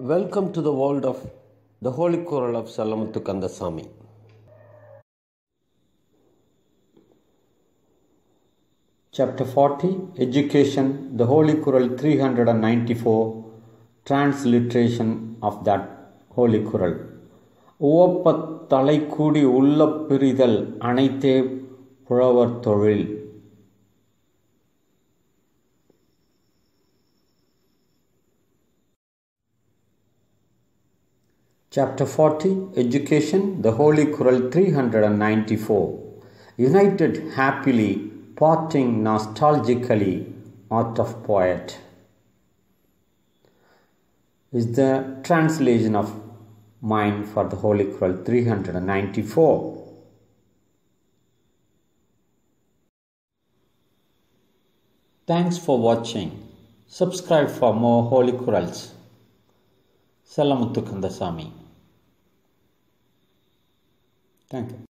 Welcome to the world of the Holy Kural of Salamuthu Kandasamy. Chapter 40 Education, the Holy Kural 394, Transliteration of that Holy Kural. உவப்பத் தலை கூடி உள்ள பிரிதல் அனைத்தே Chapter 40 Education, the Holy Kural 394. United happily, parting nostalgically, art of poet. Is the translation of mine for the Holy Kural 394. Thanks for watching. Subscribe for more Holy Kurals. Salamuthu Kandasamy. Thank you.